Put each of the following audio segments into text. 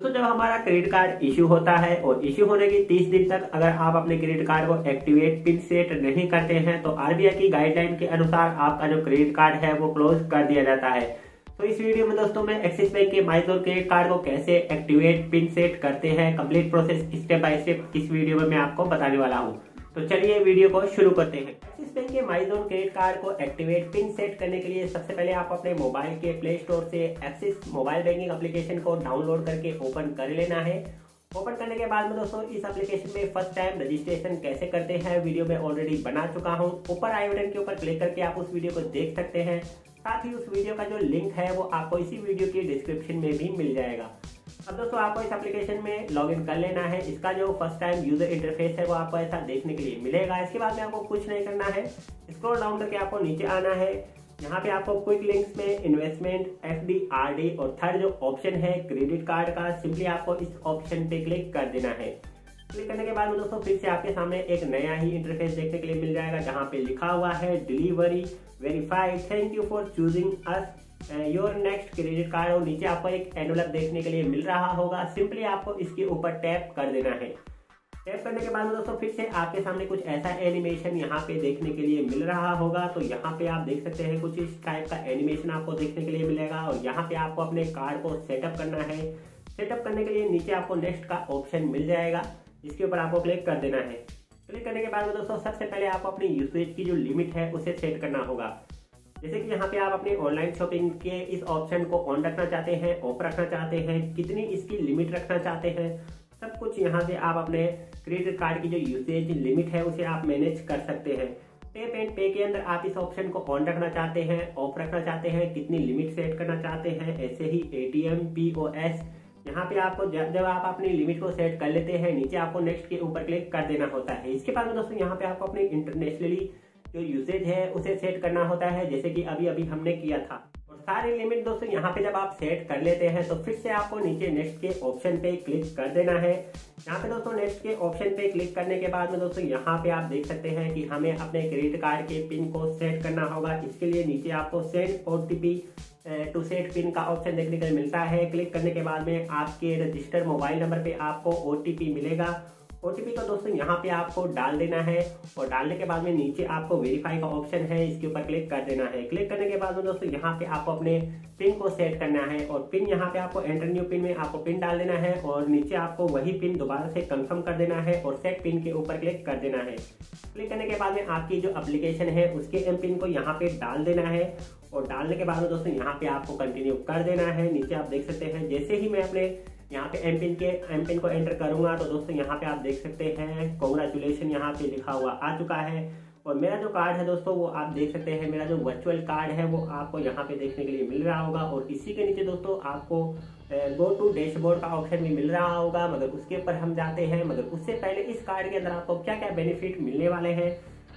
तो जब हमारा क्रेडिट कार्ड इश्यू होता है और इश्यू होने की 30 दिन तक अगर आप अपने क्रेडिट कार्ड को एक्टिवेट पिन सेट नहीं करते हैं तो आरबीआई की गाइडलाइन के अनुसार आपका जो क्रेडिट कार्ड है, वो क्लोज कर दिया जाता है। तो इस वीडियो में दोस्तों, मैं एक्सिस बैंक के माइजोर क्रेडिट कार्ड को कैसे एक्टिवेट पिन सेट करते हैं complete process step by step इस वीडियो में मैं आपको बताने वाला हूँ। तो चलिए वीडियो को शुरू करते हैं। एक्सिस बैंक के माइजोन क्रेडिट कार्ड को एक्टिवेट पिन सेट करने के लिए सबसे पहले आप अपने मोबाइल के प्ले स्टोर से एक्सिस मोबाइल बैंकिंग एप्लीकेशन को डाउनलोड करके ओपन कर लेना है। ओपन करने के बाद में दोस्तों, इस एप्लीकेशन में फ़र्स्ट टाइम रजिस्ट्रेशन कैसे करते हैं, वीडियो में ऑलरेडी बना चुका हूँ। ऊपर आई बटन के ऊपर क्लिक करके आप उस वीडियो को देख सकते हैं। साथ ही उस वीडियो का जो लिंक है, वो आपको इसी वीडियो की डिस्क्रिप्शन में भी मिल जाएगा। अब दोस्तों, आपको इस एप्लीकेशन में लॉगिन कर लेना है। इसका जो फ़र्स्ट टाइम यूज़र इंटरफेस है, वो आपको ऐसा देखने के लिए मिलेगा। इसके बाद में आपको कुछ नहीं करना है। स्क्रॉल डाउन करके आपको नीचे आना है। यहाँ पे आपको क्विक लिंक्स में investment F D R D और थर्ड जो ऑप्शन है क्रेडिट कार्ड का सिंपली आपको इस ऑप्शन पे क्लिक कर देना है। क्लिक करने के बाद में दोस्तों फिर से आपके सामने एक नया ही इंटरफेस देखने के लिए मिल जाएगा, जहाँ पे लिखा हुआ है delivery verified thank you for choosing us your next credit card और नीचे आपको एक एनवलप देखने के लिए मिल रहा होगा। सिंपली आपको इसके ऊपर टैप कर देना है। टैप करने के बाद दोस्तों फिर से आपके सामने कुछ ऐसा एनिमेशन यहाँ पे देखने के लिए मिल रहा होगा। तो यहाँ पे आप देख सकते हैं कुछ इस टाइप का एनिमेशन आपको देखने के लिए मिलेगा। और यहाँ पे आपको अपने कार्ड को सेटअप करना है। सेटअप करने के लिए नीचे आपको नेक्स्ट का ऑप्शन मिल जाएगा। इसके ऊपर आपको क्लिक कर देना है। क्लिक करने के बाद दोस्तों, सबसे पहले आपको अपनी यूसेज की जो लिमिट है, उसे सेट करना होगा। जैसे कि यहाँ पे आप अपने ऑनलाइन शॉपिंग के इस ऑप्शन को ऑन रखना चाहते हैं ऑफ़ रखना चाहते हैं, कितनी इसकी लिमिट रखना चाहते हैं, सब कुछ यहाँ से आप अपने क्रेडिट कार्ड की जो यूसेज लिमिट है, उसे आप मैनेज कर सकते हैं। टेप एंड पे के अंदर आप इस ऑप्शन को ऑन रखना चाहते हैं ऑफ़ रखना चाहते हैं, कितनी लिमिट सेट करना चाहते हैं, ऐसे ही A T M P O S यहाँ पे आपको जब आप अपनी लिमिट को सेट कर लेते हैं, नीचे आपको नेक्स्ट के ऊपर क्लिक कर देना होता है। इसके बाद में दोस्तों यहाँ पे आपको अपने इंटरनेशनली जो यूसेज है, उसे सेट करना होता है, जैसे कि अभी अभी हमने किया था। सारे लिमिट दोस्तों यहाँ पे जब आप सेट कर लेते हैं तो फिर से आपको नीचे नेक्स्ट के ऑप्शन पे क्लिक कर देना है। यहाँ पे दोस्तों नेक्स्ट के ऑप्शन पे क्लिक करने के बाद में दोस्तों यहाँ पे आप देख सकते हैं कि हमें अपने क्रेडिट कार्ड के पिन को सेट करना होगा। इसके लिए नीचे आपको send O to set pin का ऑप्शन देखने को मिलता है। क्लिक करने के बाद में आपके रजिस्टर्ड मोबाइल नंबर पे आपको ओ मिलेगा। ओ को दोस्तों, यहाँ पे आपको डाल देना है और डालने के बाद में नीचे आपको वेरीफाई का ऑप्शन है, इसके ऊपर क्लिक कर देना है। क्लिक करने के बाद में दोस्तों, यहाँ पे आपको अपने पिन को सेट करना है और पिन यहाँ पे आपको एंटर न्यू पिन में आपको पिन डाल देना है और नीचे आपको वही पिन दोबारा से कंफर्म कर देना है और सेट पिन के ऊपर क्लिक कर देना है। क्लिक करने के बाद में आपकी जो एप्लीकेशन है, उसके एम पिन को यहाँ पे डाल देना है और डालने के बाद में दोस्तों, यहाँ पे आपको कंटिन्यू कर देना है। नीचे आप देख सकते हैं, जैसे ही मैं अपने यहाँ पे एम पिन के एम पिन को एंटर करूँगा तो दोस्तों यहाँ पे आप देख सकते हैं कॉन्ग्रेचुलेशन यहाँ पे लिखा हुआ आ चुका है। और मेरा जो कार्ड है दोस्तों, वो आप देख सकते हैं, मेरा जो वर्चुअल कार्ड है, वो आपको यहाँ पे देखने के लिए मिल रहा होगा। और इसी के नीचे दोस्तों, आपको गो टू डैशबोर्ड का ऑप्शन भी मिल रहा होगा, मगर उसके ऊपर हम जाते हैं। मगर उससे पहले इस कार्ड के अंदर आपको क्या क्या बेनिफिट मिलने वाले हैं,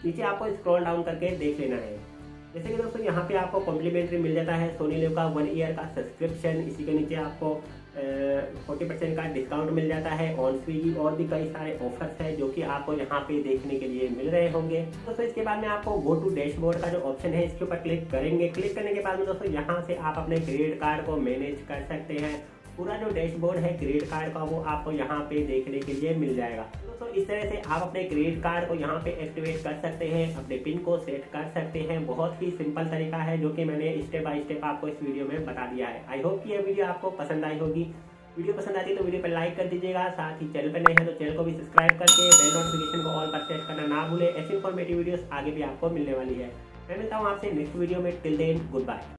नीचे आपको स्क्रॉल डाउन करके देख लेना है। जैसे कि दोस्तों, यहाँ पे आपको कॉम्प्लीमेंट्री मिल जाता है सोनी लिव का वन ईयर का सब्सक्रिप्शन इसी के नीचे आपको फोर्टी परसेंट का डिस्काउंट मिल जाता है। ऑन स्विगी और भी कई सारे ऑफर्स हैं जो कि आपको यहाँ पे देखने के लिए मिल रहे होंगे। दोस्तों, इसके बाद में आपको गो टू डैशबोर्ड का जो ऑप्शन है, इसके ऊपर क्लिक करेंगे। क्लिक करने के बाद में दोस्तों, यहाँ से आप अपने क्रेडिट कार्ड को मैनेज कर सकते हैं। पूरा जो डैशबोर्ड है क्रेडिट कार्ड का, वो आपको यहाँ पे देखने के लिए मिल जाएगा। दोस्तों इस तरह से आप अपने क्रेडिट कार्ड को यहाँ पे एक्टिवेट कर सकते हैं, अपने पिन को सेट कर सकते हैं। बहुत ही सिंपल तरीका है, जो कि मैंने स्टेप बाय स्टेप आपको इस वीडियो में बता दिया है। आई होप कि यह वीडियो आपको पसंद आई होगी। वीडियो पसंद आती है तो वीडियो पर लाइक कर दीजिएगा, साथ ही चैनल पर नए हैं तो चैनल को भी सब्सक्राइब करके बेल नोटिफिकेशन को ऑल पर सेट करना ना भूले। ऐसी इन्फॉर्मेटिव वीडियोस आगे भी आपको मिलने वाली है। मैं मिलता हूँ आपसे नेक्स्ट वीडियो में। Till then good bye